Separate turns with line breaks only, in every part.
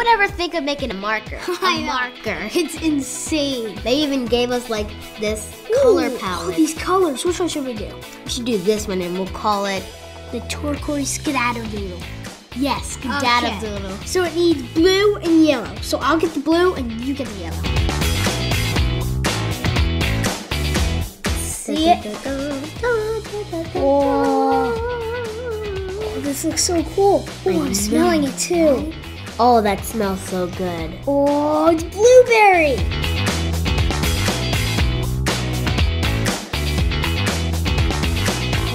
would ever think of making a marker? A marker.
It's insane.
They even gave us like this color
Ooh,
palette.
These colors. Which one should we do?
We should do this one and we'll call it
The turquoise skedaddle Yes,
Skedaddle
okay. So it needs blue and yellow. So I'll get the blue and you get the yellow. See it? Whoa. Oh, this looks so cool. Oh, I'm smelling it too.
Oh, that smells so good.
Oh, it's blueberry.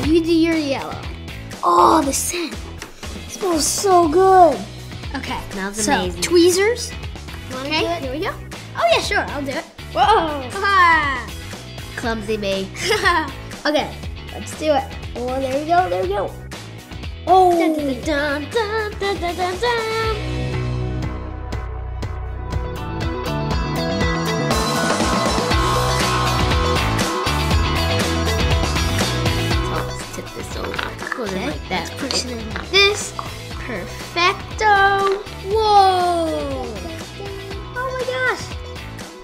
You do your yellow. Oh, the scent smells so good. Okay,
Smells
so
amazing.
tweezers.
Wanna
Okay,
do it?
here we go. Oh yeah, sure, I'll do it. Whoa!
Clumsy me.
okay, let's do it. Oh, there we go, there we go. Oh,
Dun, dun, dun,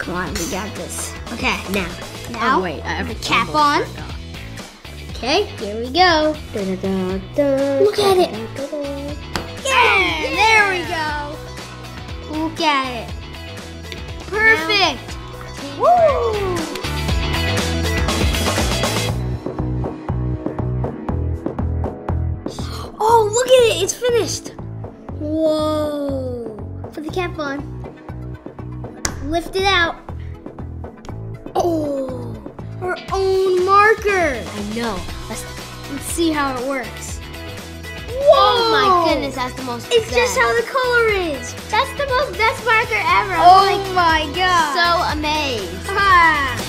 Come on, we got this. Okay, now, oh, now,
Oh, wait, I have
the
a
cap on. Okay, here we go.
Dun, dun, dun,
Look at it.
dun.
Yeah, there we go. Look at it. Perfect. Woo! Oh, look at it. It's finished. Whoa. Put the cap on. Lift it out. Oh, our own marker.
I know. Let's,
Let's see how it works.
oh my goodness, that's the most.
It's just how the color is.
That's the most best marker ever.
Oh
I'm like
my god.
so amazed.
Ah.